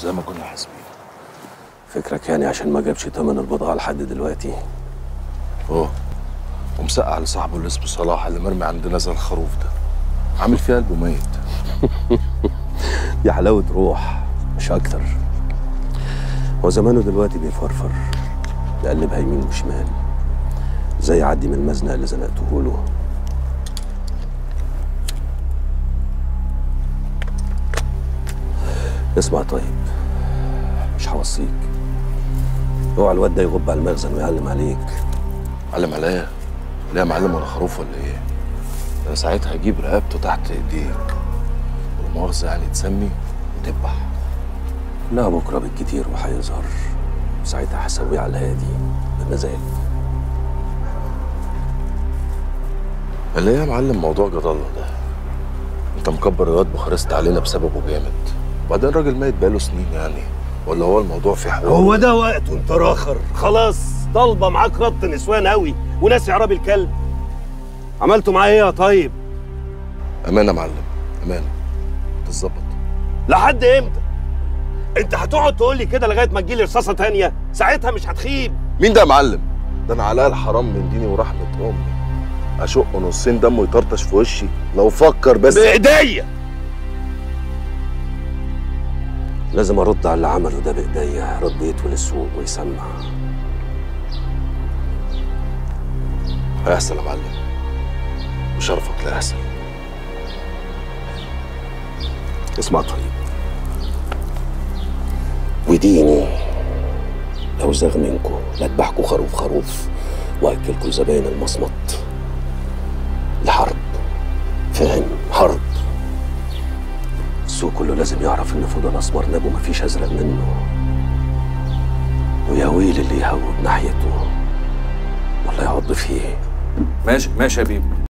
زي ما كنا حاسبين. فكرك يعني عشان ما جابش تمن البضاعة لحد دلوقتي؟ آه ومسقع لصاحبه اللي اسمه صلاح اللي مرمي عندنا زي الخروف ده. عامل فيها قلبه ميت. دي حلاوة روح مش أكتر. هو زمانه دلوقتي بيفرفر يقلبها يمين وشمال زي عدي من المزنق اللي زنقته له. اسمع طيب. مش هوصيك اوعى الواد ده يغب على المخزن ويعلم عليك. علم عليا ليه يا معلم ولا خروف ولا إيه؟ ده ساعتها هجيب رقبته تحت ايديك. والمؤاخذة يعني تسمي وتذبح. لا بكرة بالكتير وهيظهر. ساعتها هسويه على الهادي. بمزاج اللي إيه يا معلم موضوع جد الله ده؟ انت مكبر الواد بوخارست علينا بسببه جامد. وبعدين راجل ميت بقاله سنين يعني ولا هو الموضوع في حوار؟ هو ده وقت وانت راخر خلاص طالبة معاك ربط نسوان قوي وناس عراب الكلب. عملتوا معايا إيه يا طيب؟ أمانة يا معلم أمانة. تتظبط لحد إمتى؟ أنت هتقعد تقول لي كده لغاية ما تجيلي رصاصة تانية؟ ساعتها مش هتخيب. مين ده يا معلم؟ ده أنا عليا الحرام من ديني ورحمة أمي. أشق نصين دمه يطرطش في وشي. لو فكر بس. بإيديا! لازم أرد على اللي عمله ده بإيديا. رديته للسوق ويسمع. هيحصل يا معلم. وشرفك لا يحصل اسمع طيب. وديني لو زاغ منكم لاتبعكوا خروف خروف واكلكوا زباين المصمت. السوق كله لازم يعرف إن فضل اسمر نابه مفيش أزرق منه. ويا ويل اللي يهوب ناحيته ولا يعض فيه. ماشي ماشي يا بيبي.